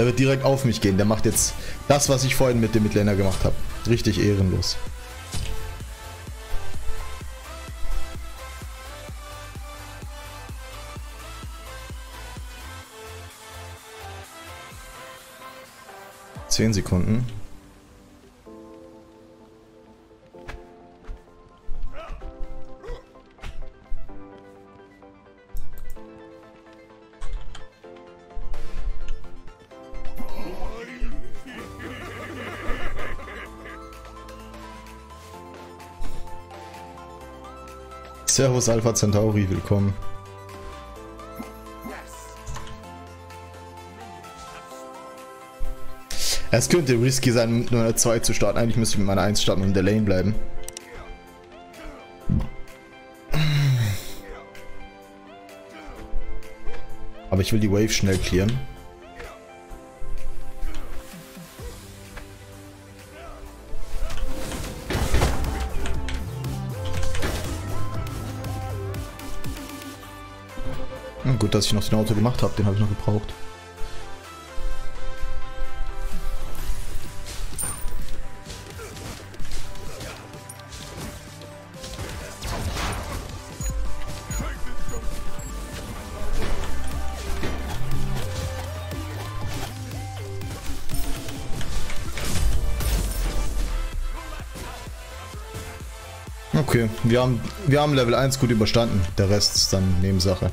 Der wird direkt auf mich gehen. Der macht jetzt das, was ich vorhin mit dem Midlaner gemacht habe. Richtig ehrenlos. Zehn Sekunden. Servus Alpha Centauri, willkommen. Es könnte risky sein, mit nur einer 2 zu starten. Eigentlich müsste ich mit meiner 1 starten und in der Lane bleiben. Aber ich will die Wave schnell clearen. Gut, dass ich noch den Auto gemacht habe, den habe ich noch gebraucht. Okay, wir haben, wir haben Level 1 gut überstanden. Der Rest ist dann Nebensache.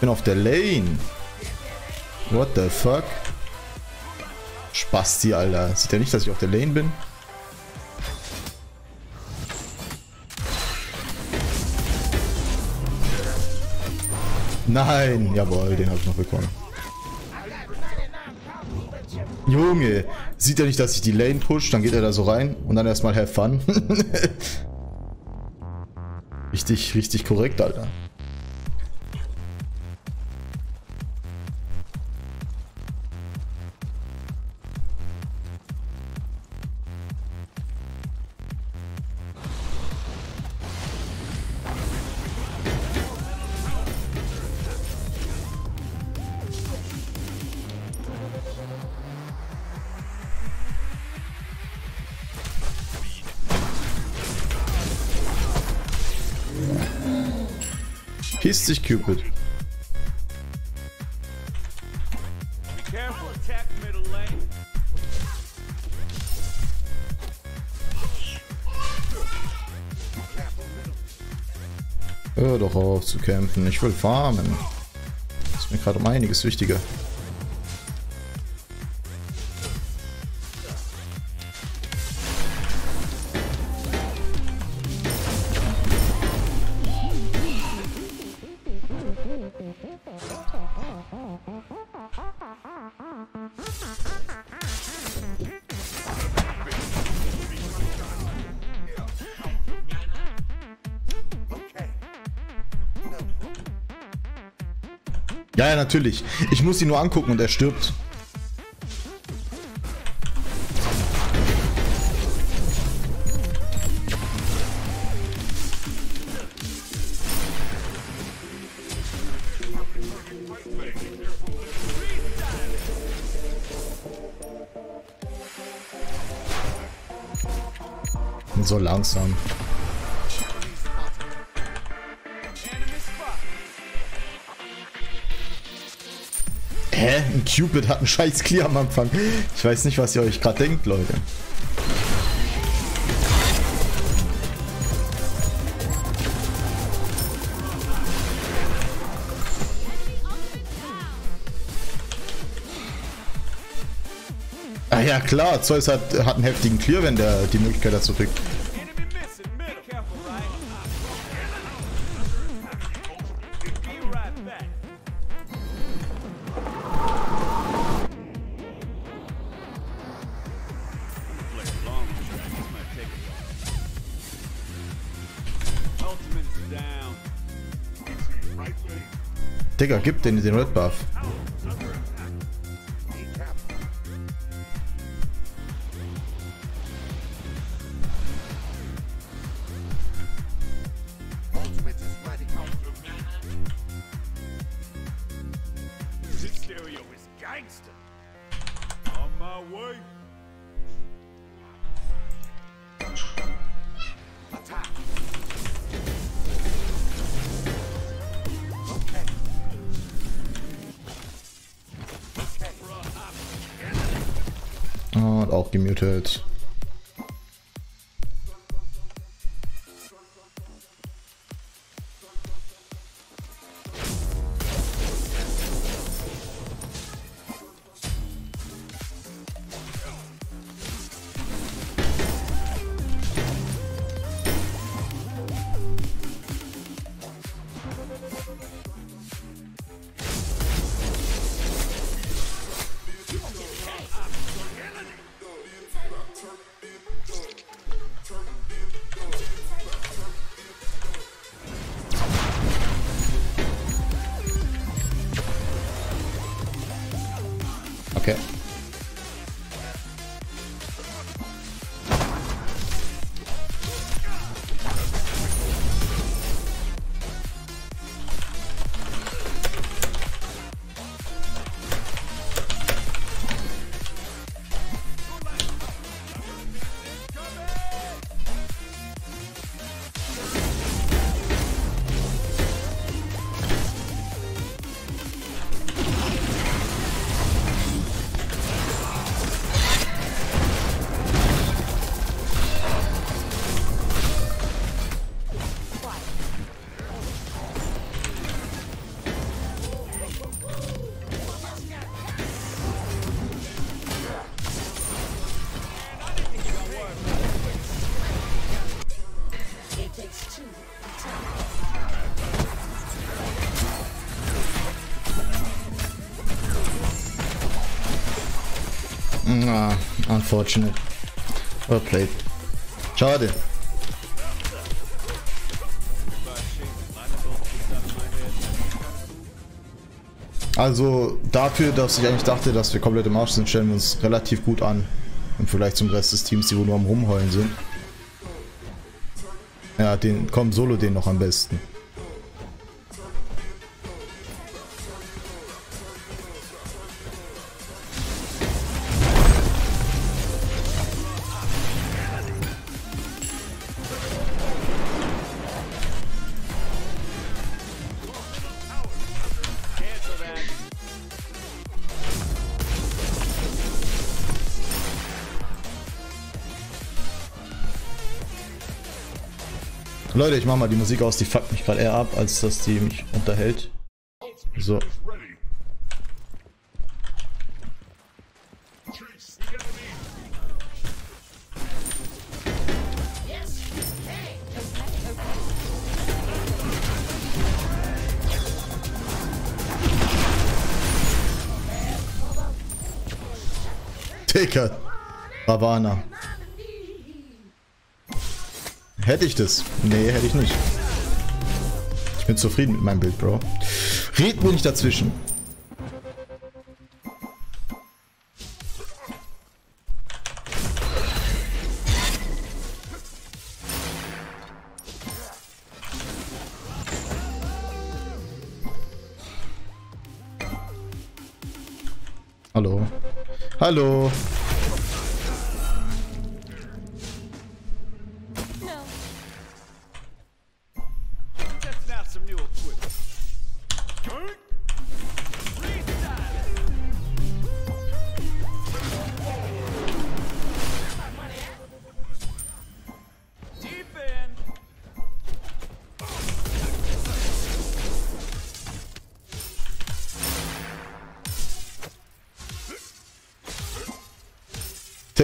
Bin auf der Lane. What the fuck? Spasti, Alter. Sieht er nicht, dass ich auf der Lane bin? Nein! Jawohl, den habe ich noch bekommen. Junge! Sieht er nicht, dass ich die Lane push? Dann geht er da so rein und dann erstmal have fun. richtig, richtig korrekt, Alter. Piss dich, Cupid. Hör doch auf zu kämpfen, ich will farmen. Ist mir gerade um einiges wichtiger. Ja, ja, natürlich. Ich muss ihn nur angucken und er stirbt. So langsam. Ein Cupid hat einen scheiß Clear am Anfang. Ich weiß nicht, was ihr euch gerade denkt, Leute. Ah ja, klar, Zeus hat, hat einen heftigen Clear, wenn der die Möglichkeit dazu kriegt. Digga, gib den den Red Buff. Stereo auch gemutet. Okay. Ah, unfortunate. Well played. Schade. Also dafür, dass ich eigentlich dachte, dass wir komplett im Arsch sind, stellen wir uns relativ gut an. Im Vergleich zum Rest des Teams, die wohl nur am Rumheulen sind. Ja, den kommt Solo den noch am besten. Leute, ich mach mal die Musik aus, die fuckt mich gerade eher ab, als dass die mich unterhält. So. Digga. Ravana. Hätte ich das? Nee, hätte ich nicht. Ich bin zufrieden mit meinem Bild, Bro. Red mir nicht dazwischen. Hallo. Hallo.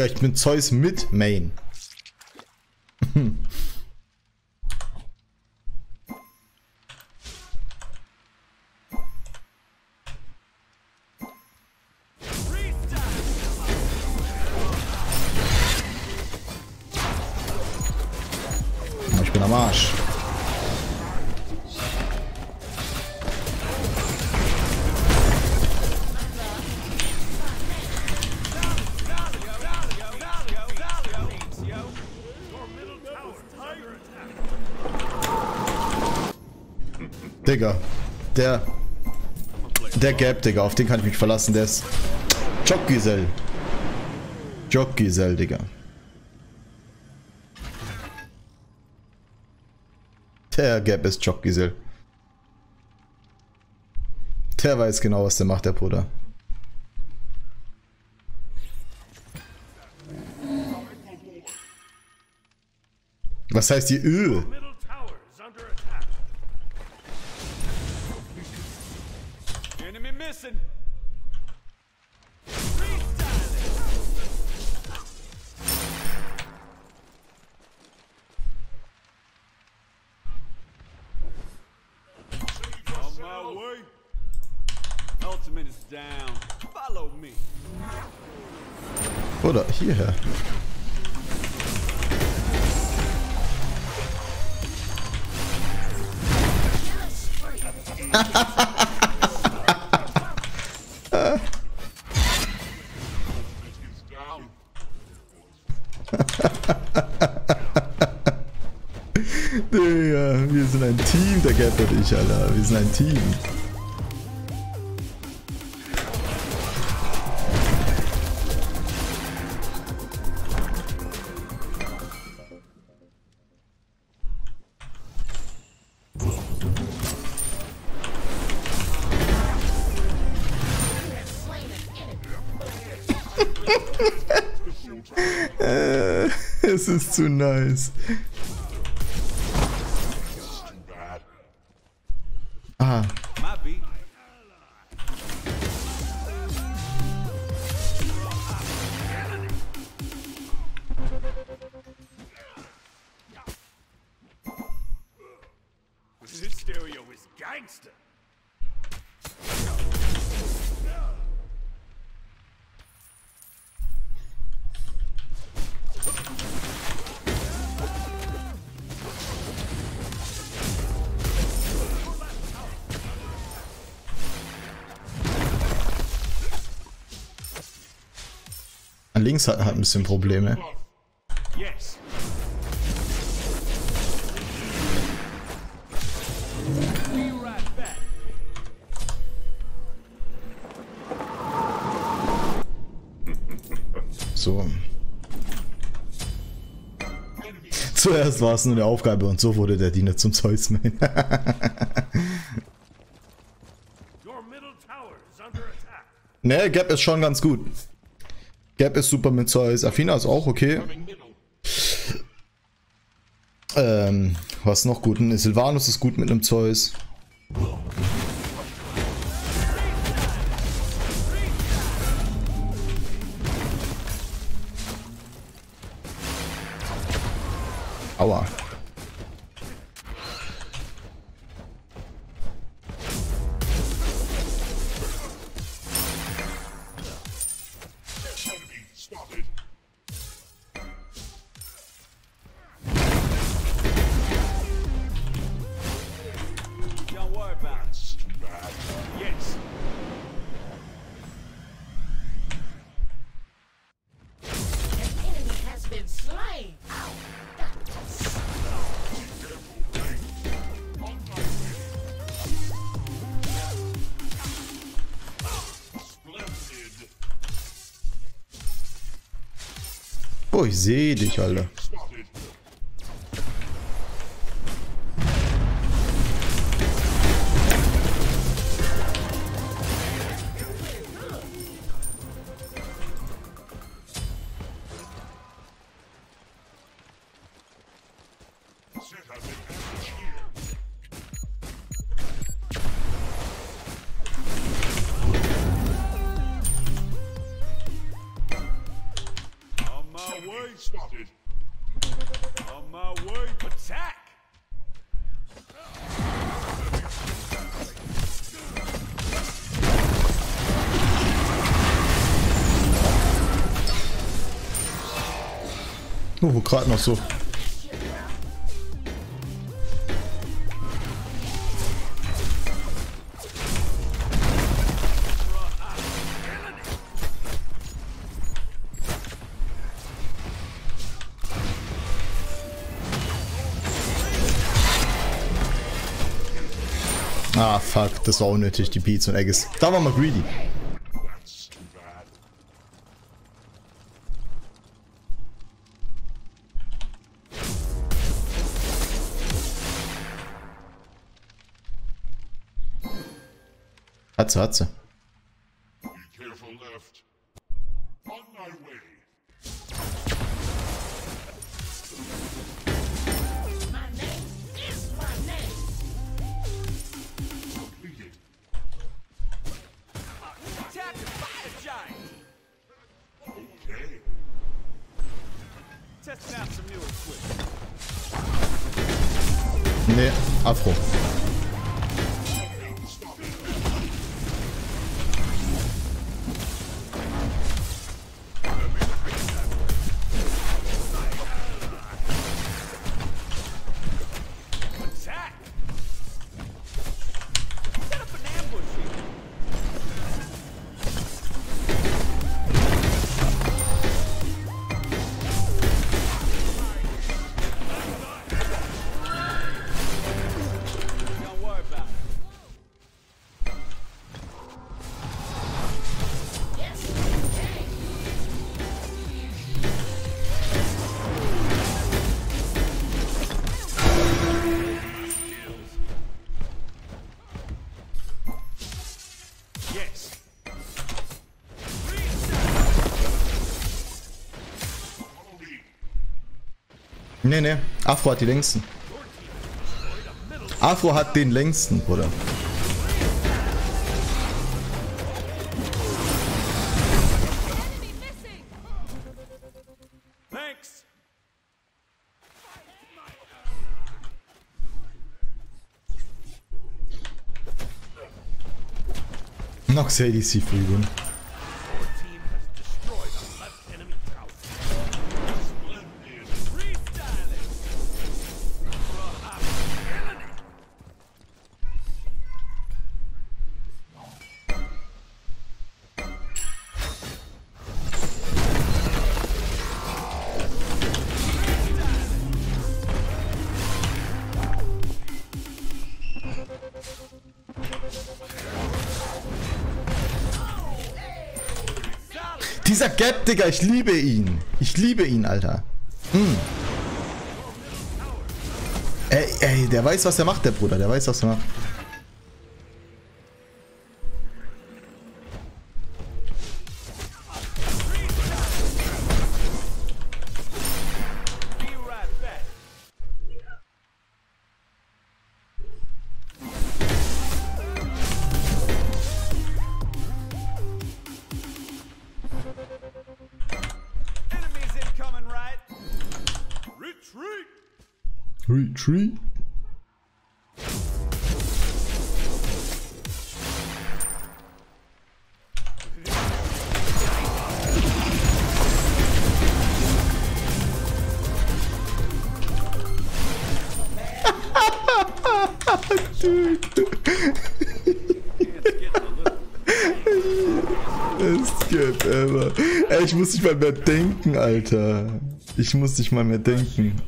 Digga, ich bin Zeus mit Main. Ich bin am Arsch. Digga, der der Gap, Digga, auf den kann ich mich verlassen, der ist Joggisel. Jockey-Sell, Digga. Der Gap ist Jockey-Sell. Der weiß genau, was der macht, der Bruder. Was heißt die Ö? Missing. On my way. Ultimate is down. Follow me. Oder hierher. Gap und ich, Alter. Wir sind ein Team. Es ist zu nice. Links hat, hat ein bisschen Probleme. So. Zuerst war es nur eine Aufgabe und so wurde der Diener zum Zeus-Man. Your middle tower is under attack. ne, Gap ist schon ganz gut. Gap ist super mit Zeus. Athena ist auch okay. Ähm, was noch gut? Ein Sylvanus ist gut mit einem Zeus. Aua. Oh, ich Oh, gerade noch so. Ah, fuck, das war unnötig, die Beats und Eggs. Da war mal greedy. Hat sie. Nee, nee. Afro hat die längsten. Afro hat den längsten, Bruder. Nox ADC Freegun. Dieser Gap, Digga, ich liebe ihn. Ich liebe ihn, Alter. Hm. Ey, ey, der weiß, was er macht, der Bruder. Der weiß, was er macht. Escape ever. Ey, ich muss nicht mal mehr denken, Alter. Ich muss nicht mal mehr denken.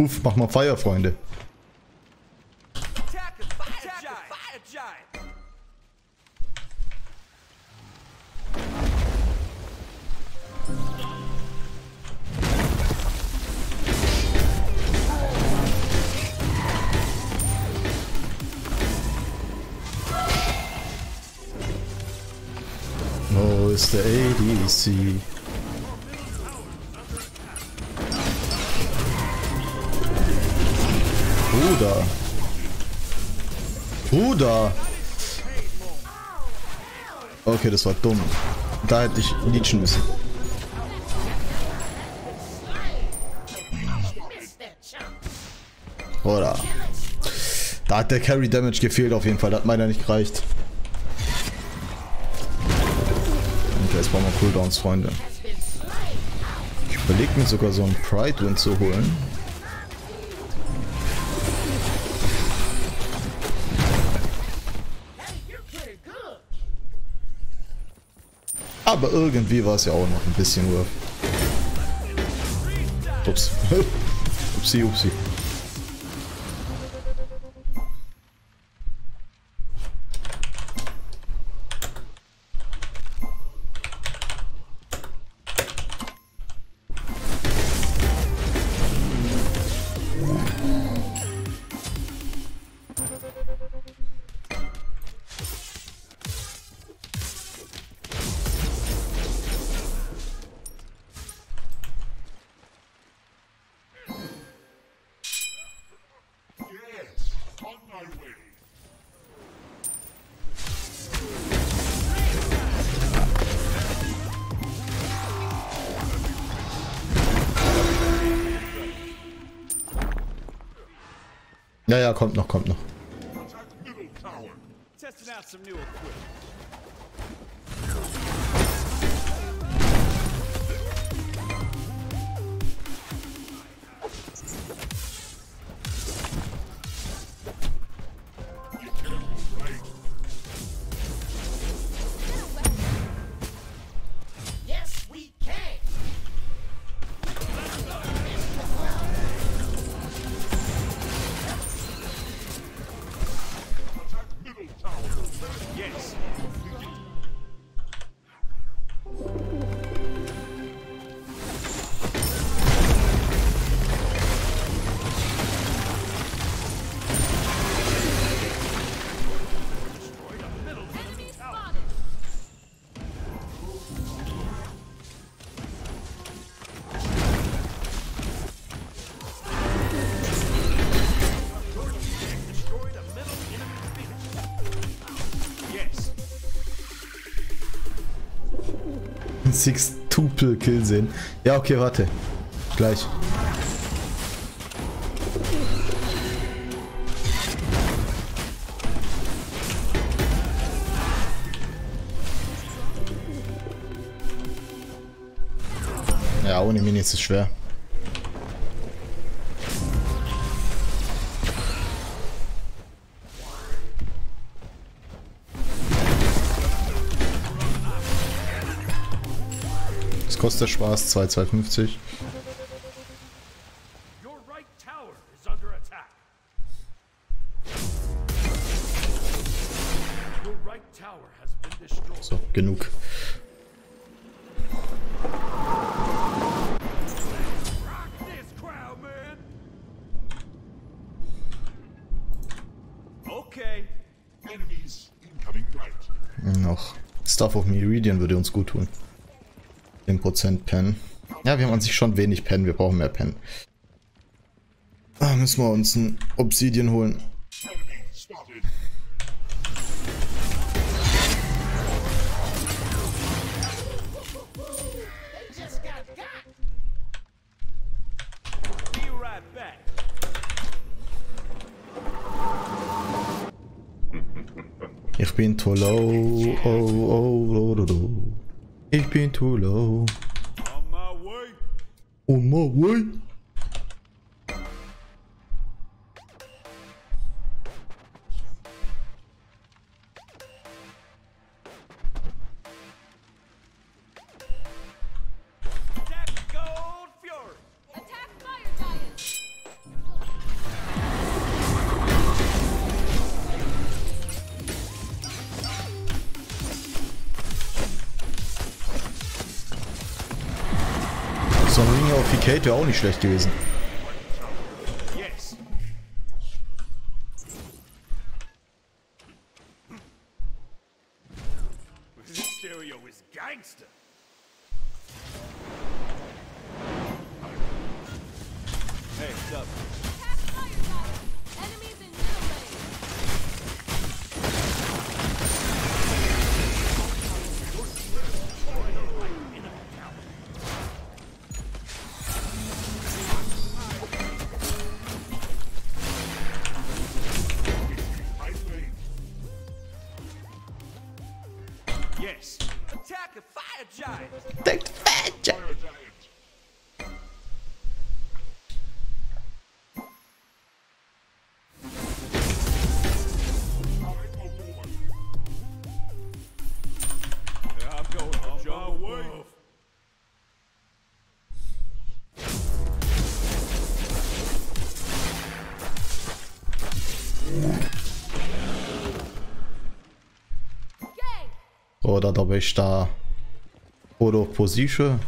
Uff, mach mal Feier, Freunde. Oh, ist der ADC. Bruder. Bruder. Okay, das war dumm. Da hätte ich leechen müssen. Oder? Da hat der Carry Damage gefehlt auf jeden Fall. Da hat meiner nicht gereicht. Okay, jetzt brauchen wir Cooldowns, Freunde. Ich überlege mir sogar so einen Pride Win zu holen. Aber irgendwie war es ja auch noch ein bisschen worth. Ups. upsi, upsi. Ja, ja, kommt noch, kommt noch. Six-Tuple Kill sehen. Ja, okay, warte. Gleich. Ja, ohne Mini ist es schwer. Kostet der Spaß 2,250. Your right tower is under attack. Your right tower has been destroyed. So, genug. Noch. Stuff of Meridian würde uns gut tun. 10% Pen. Ja, wir haben an sich schon wenig Pen, wir brauchen mehr Pen. Ah, müssen wir uns ein Obsidian holen. Ich bin too low. Oh, oh, oh, oh, oh. Ich bin too low. On my way. On my way. Wäre auch nicht schlecht gewesen. Oder da ich da. Oder Position.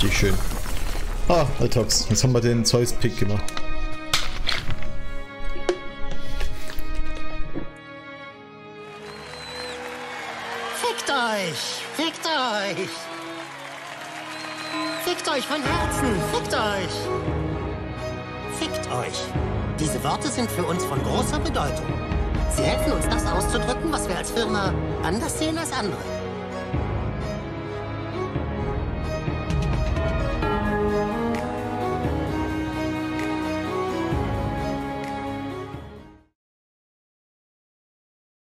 Richtig schön. Ah, Altox. Jetzt haben wir den Zeus-Pick gemacht. Fickt euch! Fickt euch! Fickt euch von Herzen! Fickt euch! Fickt euch! Diese Worte sind für uns von großer Bedeutung. Sie helfen uns, das auszudrücken, was wir als Firma anders sehen als andere.